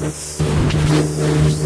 Jesus.